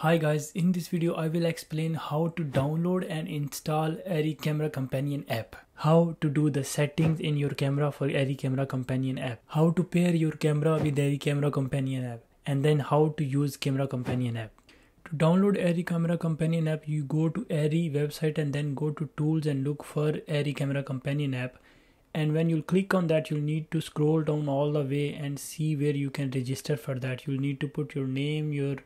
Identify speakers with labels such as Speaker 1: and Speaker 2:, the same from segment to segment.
Speaker 1: Hi guys, in this video I will explain how to download and install Arri Camera Companion app. How to do the settings in your camera for Arri Camera Companion app. How to pair your camera with Arri Camera Companion app. And then how to use Camera Companion app. To download Arri Camera Companion app, you go to Arri website and then go to tools and look for Arri Camera Companion app. And when you click on that, you'll need to scroll down all the way and see where you can register for that. You'll need to put your name, your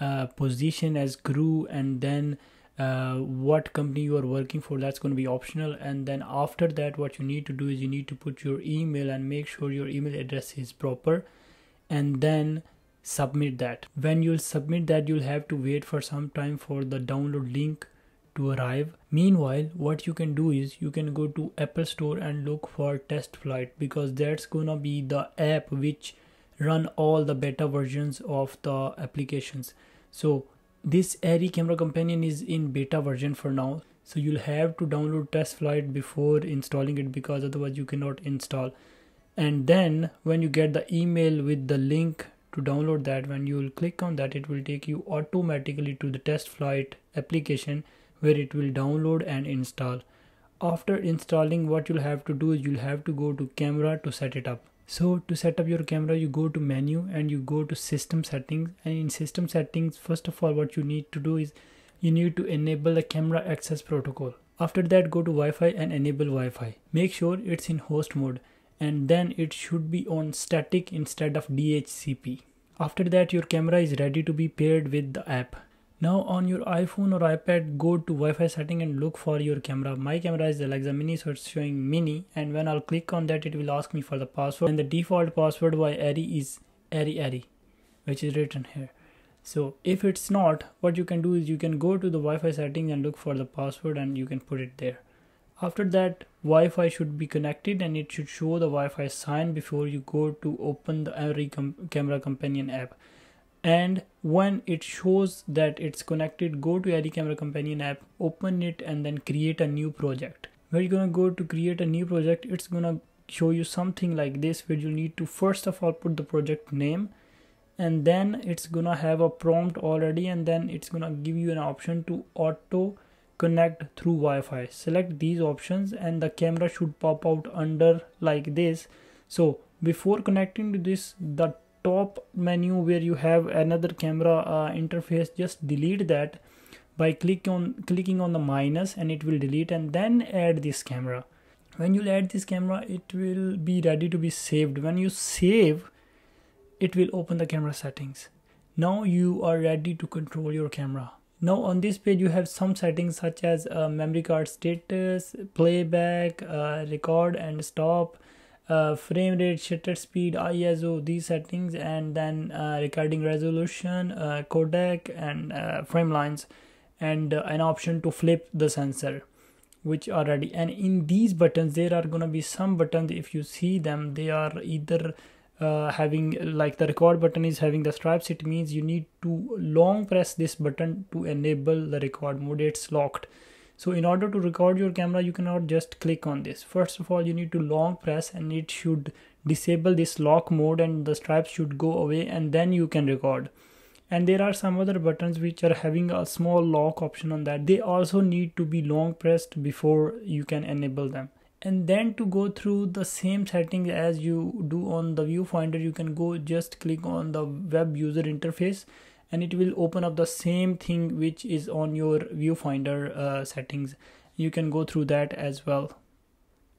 Speaker 1: uh, position as crew and then uh, what company you are working for that's going to be optional. And then after that what you need to do is you need to put your email and make sure your email address is proper and then submit that. When you'll submit that you'll have to wait for some time for the download link to arrive. Meanwhile what you can do is you can go to apple store and look for test flight because that's gonna be the app which run all the beta versions of the applications. So this Arri camera companion is in beta version for now. So you'll have to download test flight before installing it because otherwise you cannot install. And then when you get the email with the link to download that when you will click on that it will take you automatically to the test flight application where it will download and install. After installing what you'll have to do is you'll have to go to camera to set it up so to set up your camera you go to menu and you go to system settings. And in system settings first of all what you need to do is you need to enable the camera access protocol. After that go to wi-fi and enable wi-fi. Make sure it's in host mode. And then it should be on static instead of dhcp after that your camera is ready to be paired with the app now on your iPhone or iPad, go to Wi-Fi setting and look for your camera. My camera is the Alexa Mini, so it's showing Mini. And when I'll click on that, it will ask me for the password. And the default password by Arri is Arri Arri, which is written here. So if it's not, what you can do is you can go to the Wi-Fi setting and look for the password and you can put it there. After that, Wi-Fi should be connected and it should show the Wi-Fi sign before you go to open the Arri com Camera Companion app and when it shows that it's connected go to Arri Camera Companion app open it and then create a new project. Where you're gonna go to create a new project it's gonna show you something like this where you need to first of all put the project name and then it's gonna have a prompt already and then it's gonna give you an option to auto connect through Wi-Fi. Select these options and the camera should pop out under like this. So before connecting to this the top menu where you have another camera uh, interface just delete that by click on clicking on the minus and it will delete and then add this camera. When you add this camera it will be ready to be saved. When you save it will open the camera settings. Now you are ready to control your camera. Now on this page you have some settings such as uh, memory card status playback uh, record and stop uh, frame rate, shutter speed, ISO, these settings, and then uh, recording resolution, uh, codec, and uh, frame lines, and uh, an option to flip the sensor, which are ready. And in these buttons, there are gonna be some buttons. If you see them, they are either uh, having like the record button is having the stripes. It means you need to long press this button to enable the record mode. It's locked so in order to record your camera you cannot just click on this. First of all you need to long press and it should disable this lock mode and the stripes should go away and then you can record. And there are some other buttons which are having a small lock option on that. They also need to be long pressed before you can enable them. And then to go through the same settings as you do on the viewfinder you can go just click on the web user interface and it will open up the same thing which is on your viewfinder uh, settings. You can go through that as well.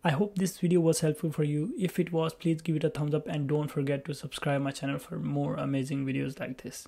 Speaker 1: I hope this video was helpful for you. If it was please give it a thumbs up and don't forget to subscribe my channel for more amazing videos like this